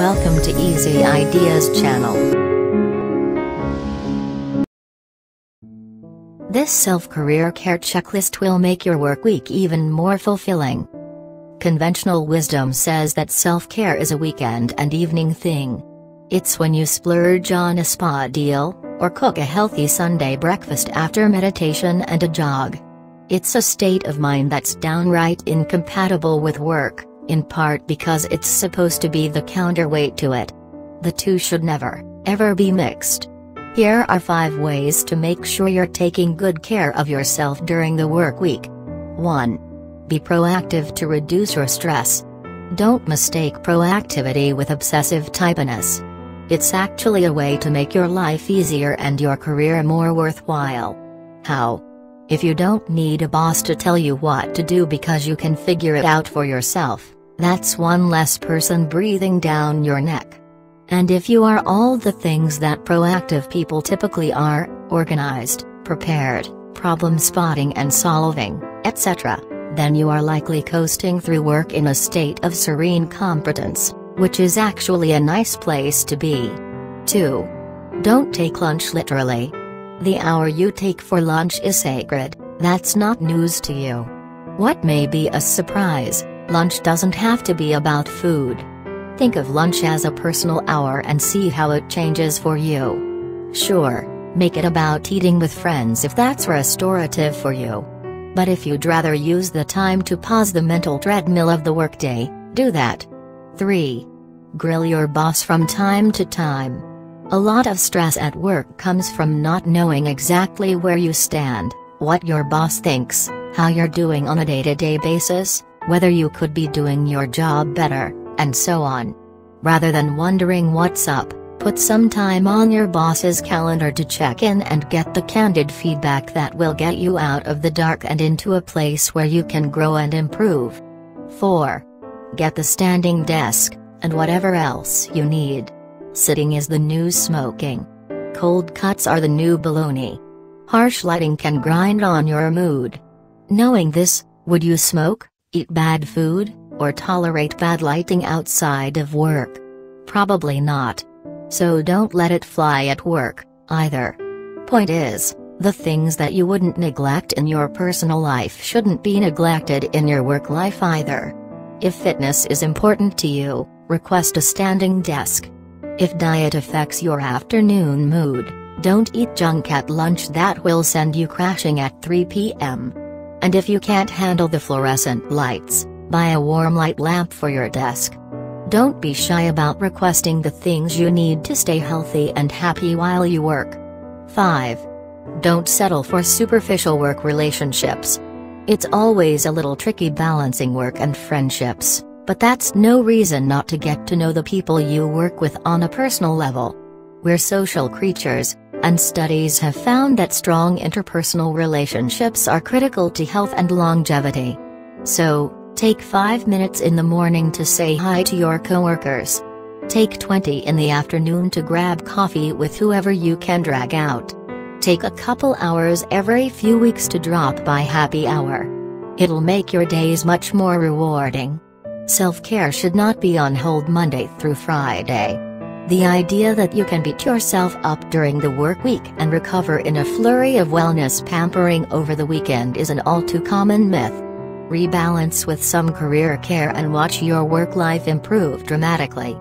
Welcome to Easy Ideas channel. This self-career care checklist will make your work week even more fulfilling. Conventional wisdom says that self-care is a weekend and evening thing. It's when you splurge on a spa deal, or cook a healthy Sunday breakfast after meditation and a jog. It's a state of mind that's downright incompatible with work in part because it's supposed to be the counterweight to it. The two should never, ever be mixed. Here are 5 ways to make sure you're taking good care of yourself during the work week. 1. Be proactive to reduce your stress. Don't mistake proactivity with obsessive typiness. It's actually a way to make your life easier and your career more worthwhile. How? If you don't need a boss to tell you what to do because you can figure it out for yourself, that's one less person breathing down your neck. And if you are all the things that proactive people typically are organized, prepared, problem spotting and solving, etc., then you are likely coasting through work in a state of serene competence, which is actually a nice place to be. 2. Don't take lunch literally. The hour you take for lunch is sacred, that's not news to you. What may be a surprise, Lunch doesn't have to be about food. Think of lunch as a personal hour and see how it changes for you. Sure, make it about eating with friends if that's restorative for you. But if you'd rather use the time to pause the mental treadmill of the workday, do that. 3. Grill your boss from time to time. A lot of stress at work comes from not knowing exactly where you stand, what your boss thinks, how you're doing on a day to day basis, whether you could be doing your job better, and so on. Rather than wondering what's up, put some time on your boss's calendar to check in and get the candid feedback that will get you out of the dark and into a place where you can grow and improve. 4. Get the standing desk, and whatever else you need. Sitting is the new smoking. Cold cuts are the new baloney. Harsh lighting can grind on your mood. Knowing this, would you smoke? Eat bad food, or tolerate bad lighting outside of work? Probably not. So don't let it fly at work, either. Point is, the things that you wouldn't neglect in your personal life shouldn't be neglected in your work life either. If fitness is important to you, request a standing desk. If diet affects your afternoon mood, don't eat junk at lunch that will send you crashing at 3 p.m. And if you can't handle the fluorescent lights, buy a warm light lamp for your desk. Don't be shy about requesting the things you need to stay healthy and happy while you work. 5. Don't settle for superficial work relationships. It's always a little tricky balancing work and friendships, but that's no reason not to get to know the people you work with on a personal level. We're social creatures, and studies have found that strong interpersonal relationships are critical to health and longevity. So, take 5 minutes in the morning to say hi to your coworkers. Take 20 in the afternoon to grab coffee with whoever you can drag out. Take a couple hours every few weeks to drop by happy hour. It'll make your days much more rewarding. Self-care should not be on hold Monday through Friday. The idea that you can beat yourself up during the work week and recover in a flurry of wellness pampering over the weekend is an all too common myth. Rebalance with some career care and watch your work life improve dramatically.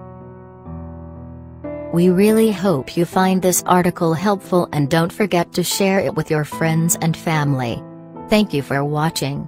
We really hope you find this article helpful and don't forget to share it with your friends and family. Thank you for watching.